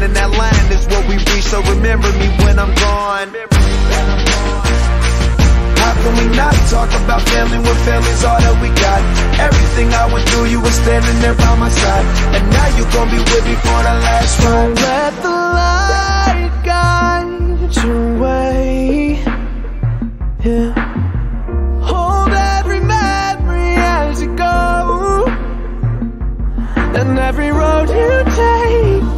To and that line is what we reach. So remember me when I'm gone. How can we not talk about family when family's all that we got? Everything I went through, you were standing there by my side. And now you gon' be with me for the last ride. Let the light guide your way. Yeah. Hold every memory as you go. And every road you take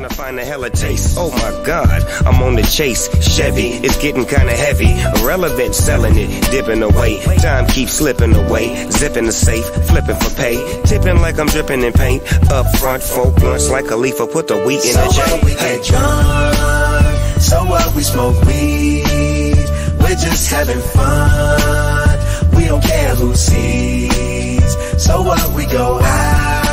Trying to find a hella taste. Oh my god, I'm on the chase. Chevy, it's getting kinda heavy. Irrelevant, selling it, dipping away. Time keeps slipping away. Zipping the safe, flipping for pay. Tipping like I'm dripping in paint. Up front, four blunts like a leaf. Put the wheat in So the J. what we get drunk, so what we smoke weed, we're just having fun. We don't care who sees. So what we go out,